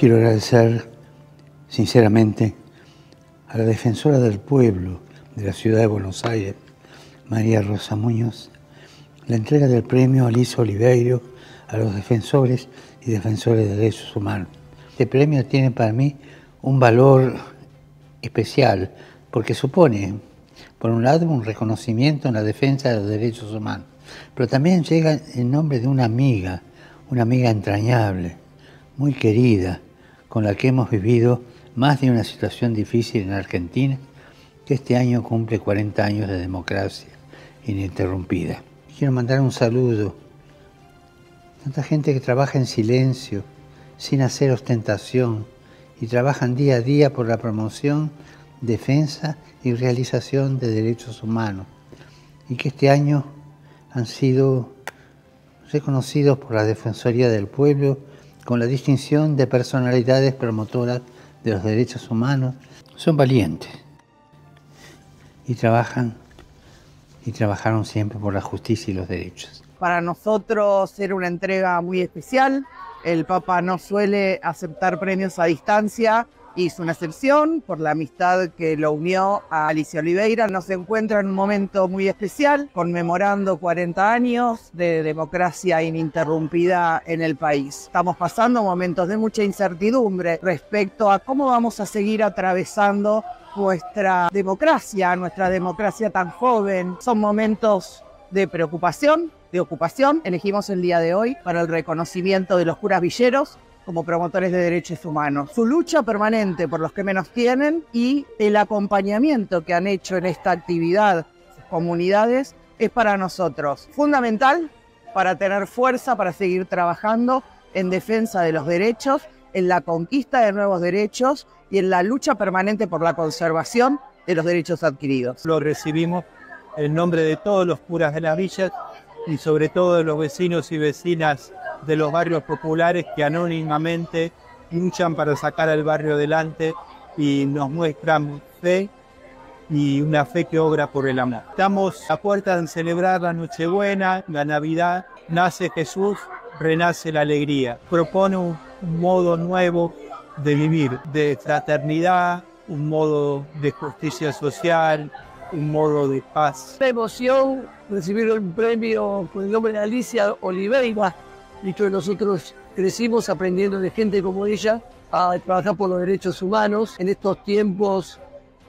Quiero agradecer sinceramente a la defensora del pueblo de la ciudad de Buenos Aires, María Rosa Muñoz, la entrega del premio Alicia Oliveiro a los defensores y defensores de derechos humanos. Este premio tiene para mí un valor especial porque supone, por un lado, un reconocimiento en la defensa de los derechos humanos, pero también llega en nombre de una amiga, una amiga entrañable, muy querida, con la que hemos vivido más de una situación difícil en Argentina, que este año cumple 40 años de democracia ininterrumpida. Quiero mandar un saludo a tanta gente que trabaja en silencio, sin hacer ostentación, y trabajan día a día por la promoción, defensa y realización de derechos humanos, y que este año han sido reconocidos por la Defensoría del Pueblo con la distinción de personalidades promotoras de los derechos humanos, son valientes y trabajan y trabajaron siempre por la justicia y los derechos. Para nosotros era una entrega muy especial. El Papa no suele aceptar premios a distancia, hizo una excepción por la amistad que lo unió a Alicia Oliveira. Nos encuentra en un momento muy especial, conmemorando 40 años de democracia ininterrumpida en el país. Estamos pasando momentos de mucha incertidumbre respecto a cómo vamos a seguir atravesando nuestra democracia, nuestra democracia tan joven. Son momentos de preocupación, de ocupación. Elegimos el día de hoy para el reconocimiento de los curas villeros como promotores de derechos humanos. Su lucha permanente por los que menos tienen y el acompañamiento que han hecho en esta actividad sus comunidades es para nosotros fundamental para tener fuerza para seguir trabajando en defensa de los derechos, en la conquista de nuevos derechos y en la lucha permanente por la conservación de los derechos adquiridos. Lo recibimos en nombre de todos los curas de las villas y sobre todo de los vecinos y vecinas de los barrios populares que anónimamente luchan para sacar al barrio adelante y nos muestran fe y una fe que obra por el amor. Estamos a puerta de celebrar la Nochebuena, la Navidad, nace Jesús, renace la alegría. Propone un, modo nuevo de vivir, de fraternidad, un modo de justicia social, un modo de paz. La emoción recibir un premio con el nombre de Alicia Oliveira, y que nosotros crecimos aprendiendo de gente como ella a trabajar por los derechos humanos en estos tiempos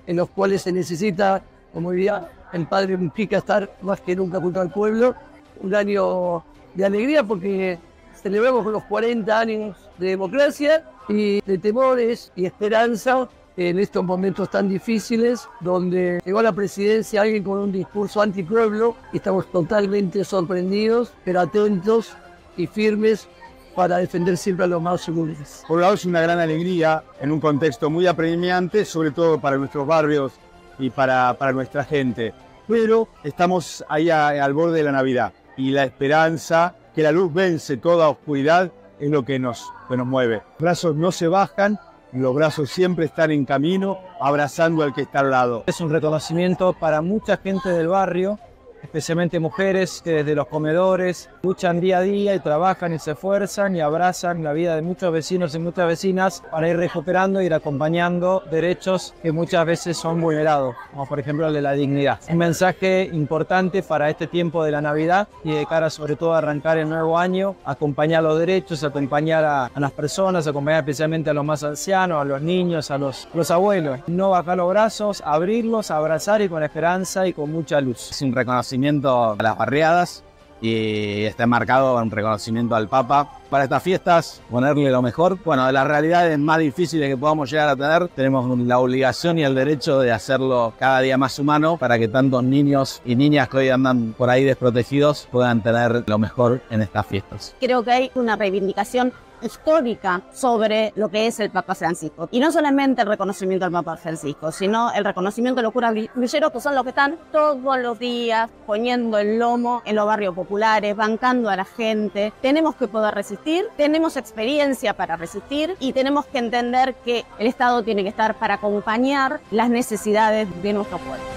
en los cuales se necesita, como diría el padre implica estar más que nunca junto al pueblo, un año de alegría porque celebramos los 40 años de democracia y de temores y esperanza en estos momentos tan difíciles donde llegó a la presidencia alguien con un discurso antipueblo y estamos totalmente sorprendidos pero atentos y firmes para defender siempre a los más humildes. Por un lado es una gran alegría en un contexto muy apremiante, sobre todo para nuestros barrios y para, para nuestra gente. Pero estamos ahí al borde de la Navidad y la esperanza que la luz vence toda oscuridad es lo que nos, que nos mueve. Los brazos no se bajan, los brazos siempre están en camino, abrazando al que está al lado. Es un reconocimiento para mucha gente del barrio especialmente mujeres que desde los comedores luchan día a día y trabajan y se esfuerzan y abrazan la vida de muchos vecinos y muchas vecinas para ir recuperando y ir acompañando derechos que muchas veces son vulnerados, como por ejemplo el de la dignidad. Un mensaje importante para este tiempo de la Navidad y de cara sobre todo a arrancar el nuevo año, acompañar los derechos, acompañar a, las personas, acompañar especialmente a los más ancianos, a los niños, a los, los abuelos. No bajar los brazos, abrirlos, abrazar y con esperanza y con mucha luz. Es un reconocimiento a las barriadas y está marcado un reconocimiento al Papa. Para estas fiestas, ponerle lo mejor. Bueno, de las realidades más difíciles que podamos llegar a tener, tenemos la obligación y el derecho de hacerlo cada día más humano para que tantos niños y niñas que hoy andan por ahí desprotegidos puedan tener lo mejor en estas fiestas. Creo que hay una reivindicación histórica sobre lo que es el Papa Francisco. Y no solamente el reconocimiento al Papa Francisco, sino el reconocimiento de los curas villeros, que son los que están todos los días poniendo el lomo en los barrios populares, bancando a la gente. Tenemos que poder resistir, tenemos experiencia para resistir y tenemos que entender que el Estado tiene que estar para acompañar las necesidades de nuestro pueblo.